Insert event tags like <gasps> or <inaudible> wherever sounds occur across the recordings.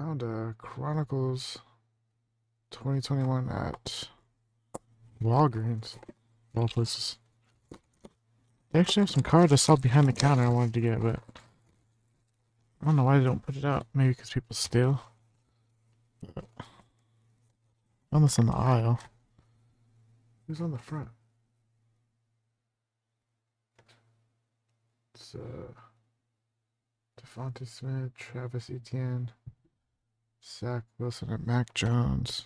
Found a Chronicles 2021 at Walgreens. All places. They actually have some cards I saw behind the counter I wanted to get, but I don't know why they don't put it out. Maybe because people steal. Found this on the aisle. Who's on the front? It's uh, DeVonta Smith, Travis Etienne, Zach Wilson, and Mac Jones.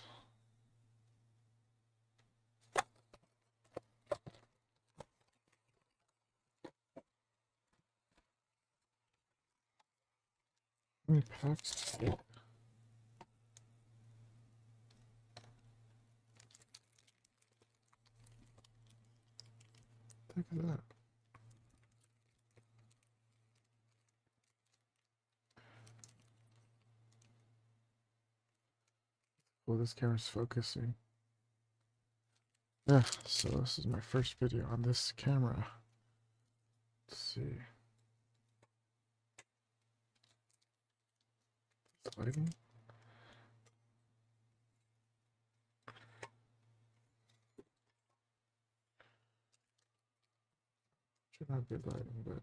How many packs? Look at that. Well, this camera's focusing. Yeah, so this is my first video on this camera. Let's see. Lighting? Should not be lighting, but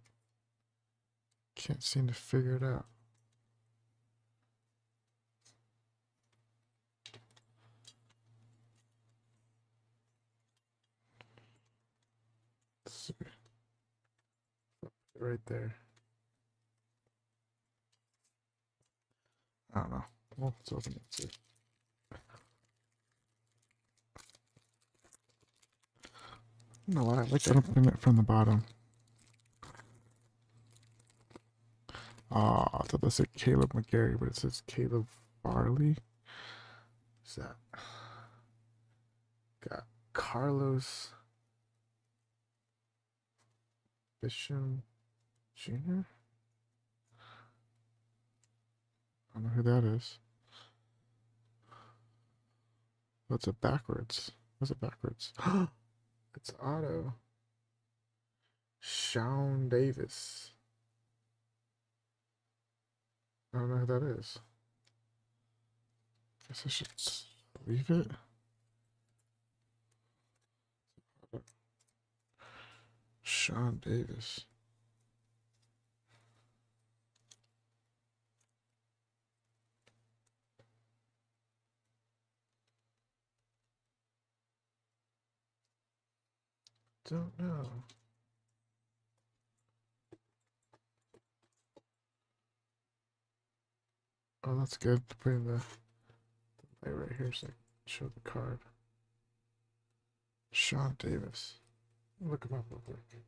can't seem to figure it out. Let's see. Right there. I don't know. Well, let's open it. See. No, I like open it from the bottom. Ah, I thought that said Caleb McGarry, but it says Caleb Farley. Who's that? Got Carlos Basham Jr. I don't know who that is. What's it backwards? What's it backwards? <gasps> it's Otto. Sean Davis. I don't know who that is. Guess I should leave it. Sean Davis. Don't know. Oh, that's good. Putting the, the light right here so I can show the card. Sean Davis. Look him up real quick.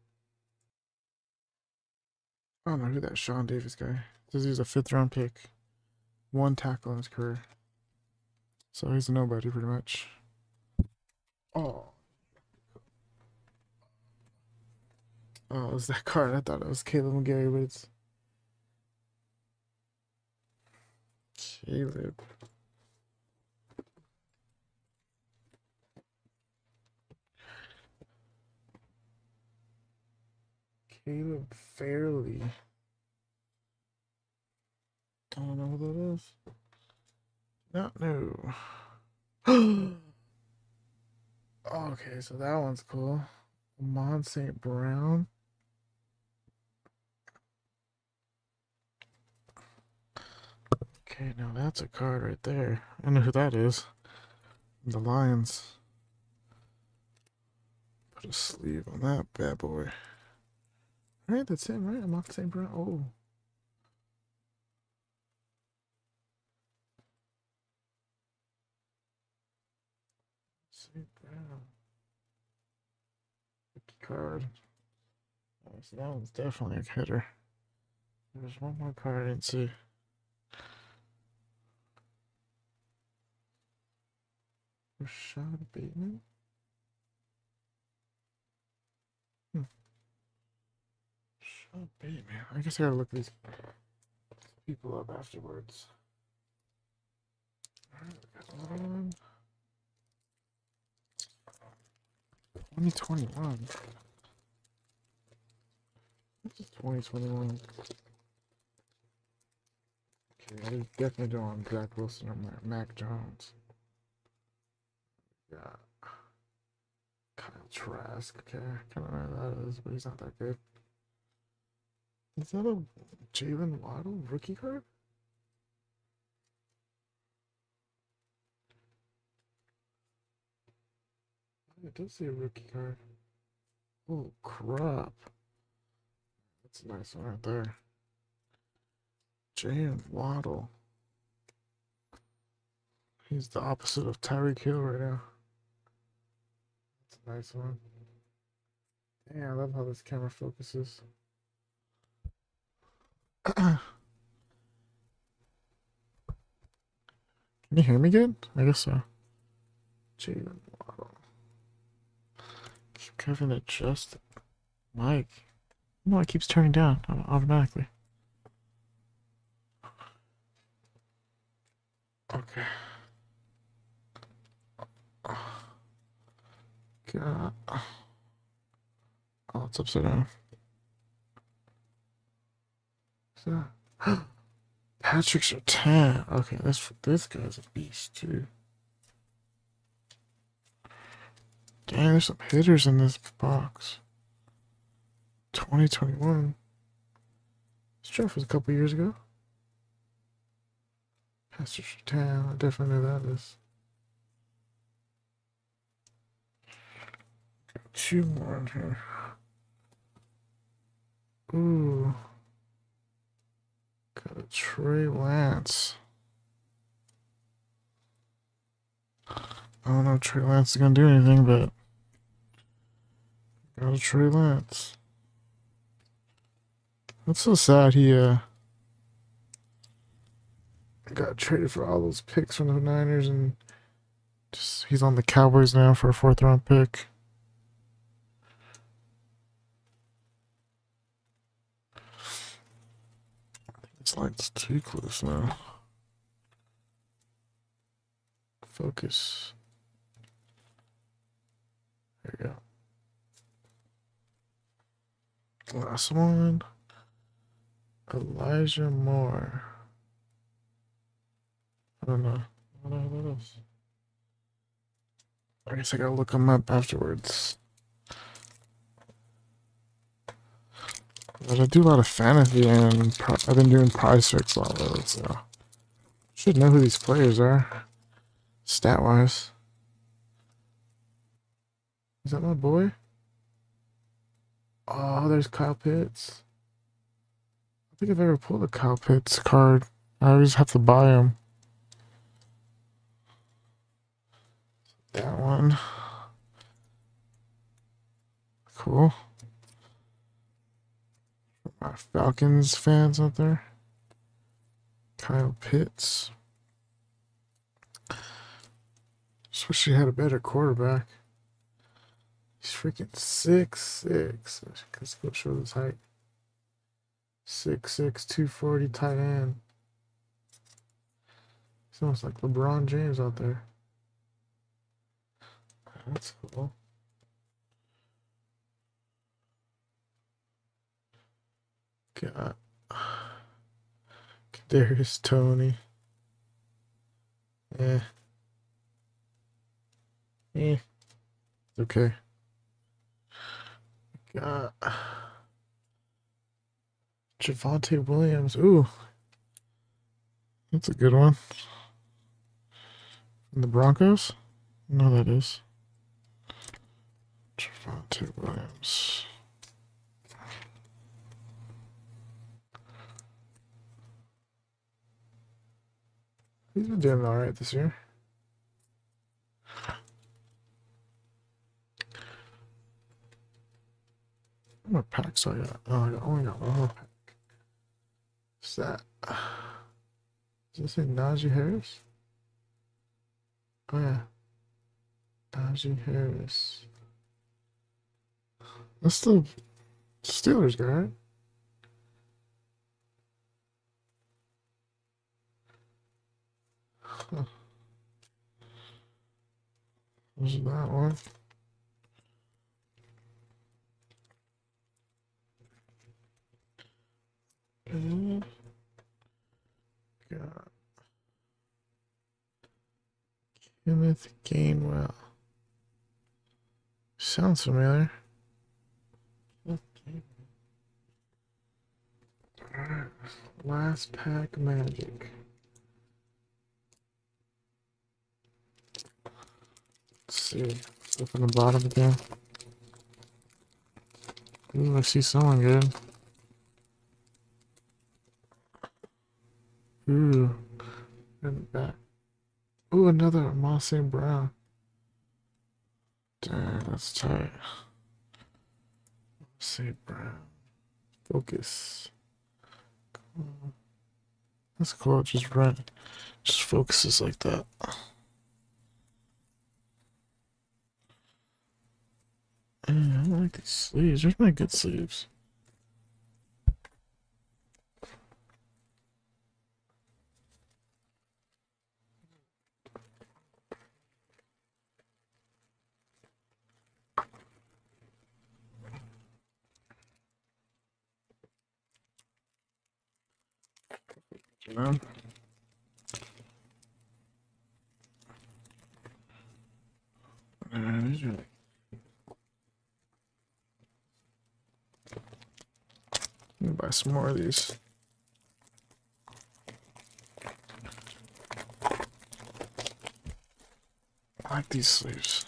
I don't know who that Sean Davis guy. Says he's a fifth round pick. One tackle in his career. So he's a nobody pretty much. Oh. Oh, it was that card. I thought it was Caleb McGarry, but it's Caleb. Caleb Farley. Don't know who that is. Not new. <gasps> okay, so that one's cool. Mont St. Brown. Okay, now that's a card right there. I know who that is. The Lions. Put a sleeve on that bad boy. Alright, that's him, right? I'm off the same brand. Oh. Card. Oh, so that one's definitely a hitter. There's one more card I didn't see. Rashod Bateman? Hmm. Bateman. I guess I gotta look these people up afterwards. Alright, we got another one. 2021. This is 2021. Okay, I definitely don't want Zach Wilson or Ma- Mac Jones. Yeah. Kyle Trask. Okay, I kind of know who that is, but he's not that good. Is that a Jaylen Waddle rookie card? It does say rookie card. Oh crap. That's a nice one right there. Jaylen Waddle. He's the opposite of Tyreek Hill right now. Nice one. Yeah, I love how this camera focuses. <clears throat> Can you hear me good? I guess so. Jaylen Waddle. Keep adjust the mic. No, it keeps turning down automatically. Okay. God. Uh, oh, it's upside down. So, <gasps> Patrick Surtain. Okay, this this guy's a beast too. Dang, there's some hitters in this box. 2021. This draft was a couple years ago. Pastor Surtain, I definitely know that is. Two more in here. Ooh. Got a Trey Lance. I don't know if Trey Lance is gonna do anything, but got a Trey Lance. That's so sad. He uh got traded for all those picks from the Niners, and just he's on the Cowboys now for a fourth round pick. Light's too close now. Focus. There you go. Last one. Elijah Moore. I don't know. I don't know who that is. I guess I gotta look him up afterwards. But I do a lot of fantasy and I've been doing prize picks a lot lately, so should know who these players are, stat wise. Is that my boy? Oh, there's Kyle Pitts. I think I've ever pulled a Kyle Pitts card. I always have to buy him. That one. Cool. My Falcons fans out there. Kyle Pitts. Just wish he had a better quarterback. He's freaking six six. Let's go show this height. Six six two forty tight end. He's almost like LeBron James out there. That's cool. Got Kadarius Toney. Eh. Eh. Okay. Got Javonte Williams. Ooh. That's a good one. The Broncos? No, that is. Javonte Williams. He's been doing all right this year. How many packs I got? Oh, I got, only got one more pack. What's that? Does this say Najee Harris? Oh, yeah. Najee Harris. That's the Steelers guy, right? Hmm. Huh. Was it that one? Hmm. God. Kenneth Gainwell. Sounds familiar. Last pack magic. See. Up on the bottom again. Ooh, I see someone good. Ooh. And back. Ooh, another Moss St. Brown. Dang, that's tight. St. Brown. Focus. That's cool. Just run. Just focuses like that. Yeah, I like these sleeves. There's my good sleeves. Uh, these are like Let me buy some more of these. I like these sleeves.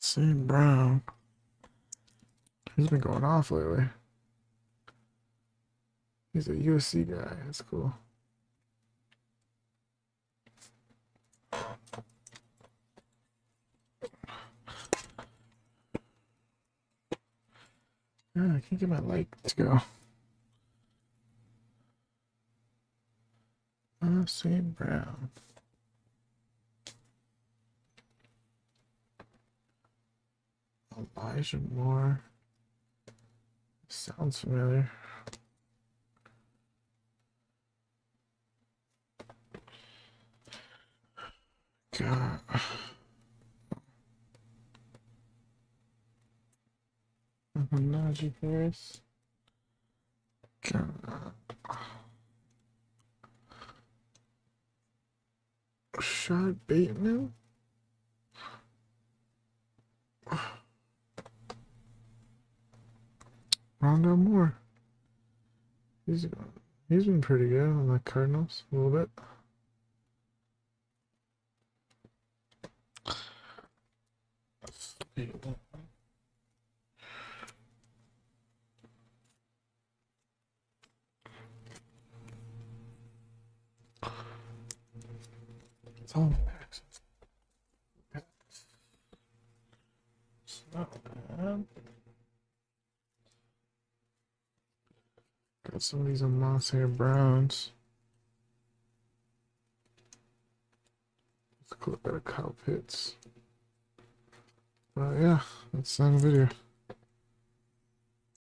St. Brown. He's been going off lately. He's a USC guy. That's cool. Yeah, I can't get my light to go. Uh, St. Brown. Elijah Moore. Sounds familiar. God. Najee Harris. God. Shot Bateman. <sighs> Rondale Moore. He's he's been pretty good on the Cardinals a little bit. It's all packs. It's. Got some of these Amon-Ra St. Browns. Let's out of Kyle Pitts. But yeah, that's the end of the video.